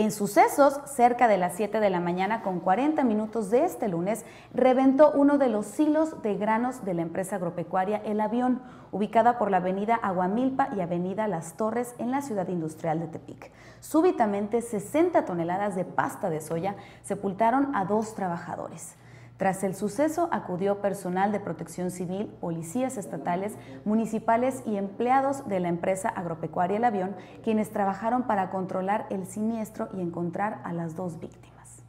En sucesos, cerca de las 7 de la mañana con 40 minutos de este lunes, reventó uno de los silos de granos de la empresa agropecuaria El Avión, ubicada por la avenida Aguamilpa y avenida Las Torres en la ciudad industrial de Tepic. Súbitamente, 60 toneladas de pasta de soya sepultaron a dos trabajadores. Tras el suceso acudió personal de protección civil, policías estatales, municipales y empleados de la empresa agropecuaria El Avión, quienes trabajaron para controlar el siniestro y encontrar a las dos víctimas.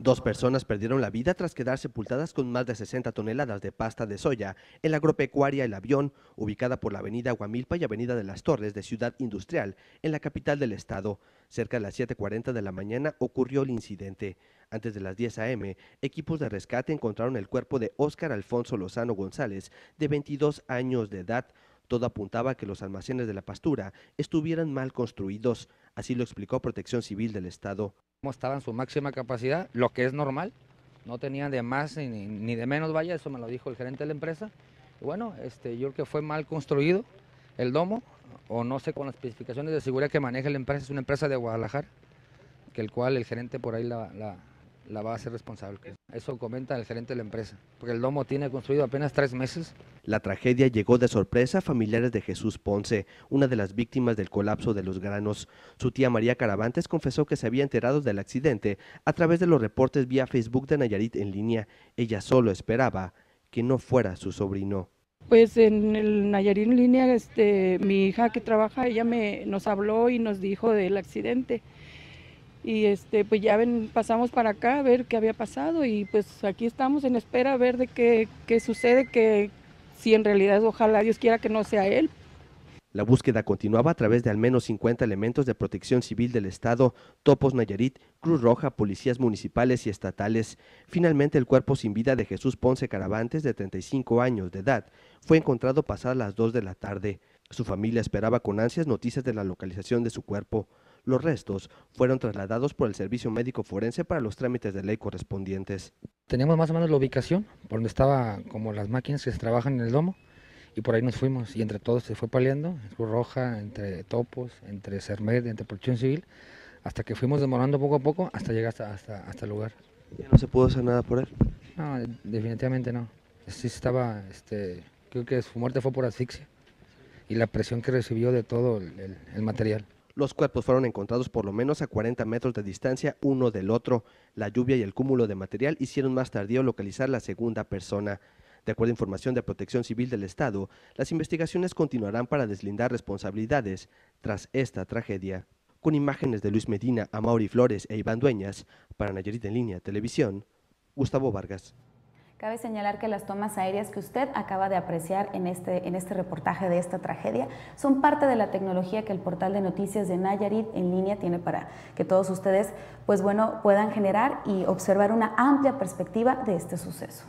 Dos personas perdieron la vida tras quedar sepultadas con más de 60 toneladas de pasta de soya en la agropecuaria El Avión, ubicada por la avenida Guamilpa y avenida de las Torres de Ciudad Industrial, en la capital del estado. Cerca de las 7.40 de la mañana ocurrió el incidente. Antes de las 10 a.m., equipos de rescate encontraron el cuerpo de Óscar Alfonso Lozano González, de 22 años de edad. Todo apuntaba a que los almacenes de la pastura estuvieran mal construidos. Así lo explicó Protección Civil del Estado estaba en su máxima capacidad, lo que es normal, no tenían de más ni, de menos, vaya, eso me lo dijo el gerente de la empresa. Bueno, este, yo creo que fue mal construido el domo, o no sé con las especificaciones de seguridad que maneja la empresa, es una empresa de Guadalajara, que el cual el gerente por ahí la va a ser responsable. Eso comenta el gerente de la empresa, porque el domo tiene construido apenas tres meses. La tragedia llegó de sorpresa a familiares de Jesús Ponce, una de las víctimas del colapso de los granos. Su tía María Caravantes confesó que se había enterado del accidente a través de los reportes vía Facebook de Nayarit en línea. Ella solo esperaba que no fuera su sobrino. Pues en el Nayarit en línea, este, mi hija que trabaja, ella me, nos habló y nos dijo del accidente y este pues ya ven, pasamos para acá a ver qué había pasado y pues aquí estamos en espera a ver de qué, qué sucede, que si en realidad ojalá Dios quiera que no sea él. La búsqueda continuaba a través de al menos 50 elementos de protección civil del Estado, Topos Nayarit, Cruz Roja, policías municipales y estatales. Finalmente, el cuerpo sin vida de Jesús Ponce Caravantes, de 35 años de edad, fue encontrado pasadas las 2 de la tarde. Su familia esperaba con ansias noticias de la localización de su cuerpo. Los restos fueron trasladados por el Servicio Médico Forense para los trámites de ley correspondientes. Teníamos más o menos la ubicación, por donde estaba como las máquinas que se trabajan en el domo, y por ahí nos fuimos, y entre todos se fue paliando, en Cruz Roja, entre Topos, entre CERMED, entre Protección Civil, hasta que fuimos demorando poco a poco hasta llegar hasta, hasta, el lugar. ¿Ya no se pudo hacer nada por él? No, definitivamente no. Sí estaba, este, creo que su muerte fue por asfixia y la presión que recibió de todo el material. Los cuerpos fueron encontrados por lo menos a 40 metros de distancia uno del otro. La lluvia y el cúmulo de material hicieron más tardío localizar la segunda persona. De acuerdo a información de Protección Civil del Estado, las investigaciones continuarán para deslindar responsabilidades tras esta tragedia. Con imágenes de Luis Medina, Amaury Flores e Iván Dueñas, para Nayarit en línea televisión, Gustavo Vargas. Cabe señalar que las tomas aéreas que usted acaba de apreciar en este, en este reportaje de esta tragedia son parte de la tecnología que el portal de noticias de Nayarit en línea tiene para que todos ustedes pues bueno, puedan generar y observar una amplia perspectiva de este suceso.